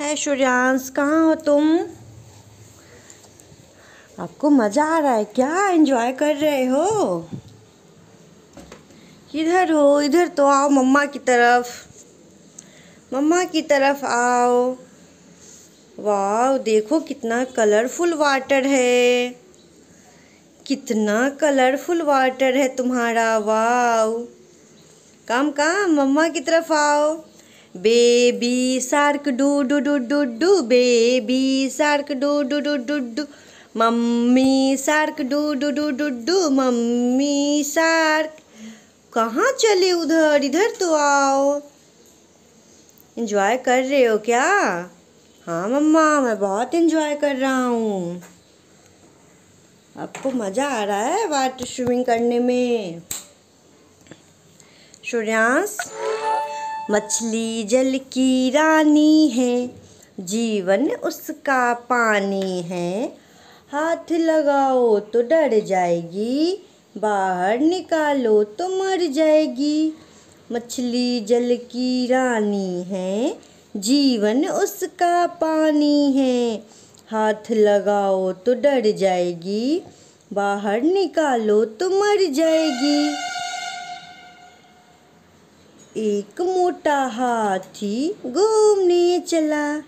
है सूर्यांश कहाँ हो तुम? आपको मज़ा आ रहा है क्या? एंजॉय कर रहे हो? इधर हो, इधर तो आओ मम्मा की तरफ़। मम्मा की तरफ़ आओ। वाह देखो कितना कलरफुल वाटर है। कितना कलरफुल वाटर है तुम्हारा वाह काम काम, मम्मा की तरफ़ आओ। Baby shark do do do do do baby shark do do do do do mummy shark do do do do do mummy shark कहाँ चले उधर? इधर तो आओ। एंजॉय कर रहे हो क्या? हाँ मम्मा, मैं बहुत एंजॉय कर रहा हूँ। आपको मज़ा आ रहा है वाटर स्विमिंग करने में? सूर्यांश मछली जल की रानी है, जीवन उसका पानी है। हाथ लगाओ तो डर जाएगी, बाहर निकालो तो मर जाएगी। मछली जल की रानी है, जीवन उसका पानी है। हाथ लगाओ तो डर जाएगी, बाहर निकालो तो मर जाएगी। एक मोटा हाथी घूमने चला।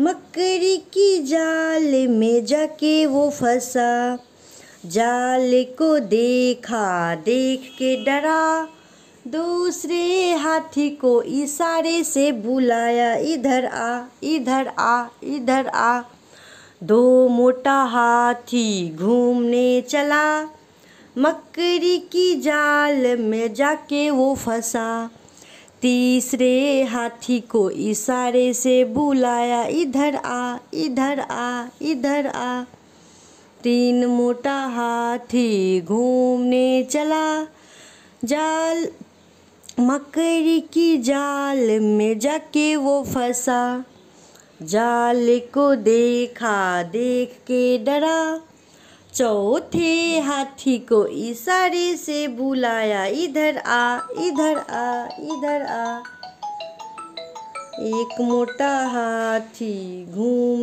मकड़ी की जाल में जाके वो फंसा। जाल को देखा, देख के डरा। दूसरे हाथी को इशारे से बुलाया, इधर आ इधर आ इधर आ। दो मोटा हाथी घूमने चला। मकड़ी की जाल में जाके वो फंसा। तीसरे हाथी को इशारे से बुलाया, इधर आ इधर आ इधर आ। तीन मोटा हाथी घूमने चला। जाल, मकड़ी की जाल में जाके वो फंसा। जाल को देखा, देख के डरा। चौथे हाथी को इशारे से बुलाया, इधर आ इधर आ इधर आ। एक मोटा हाथी घूम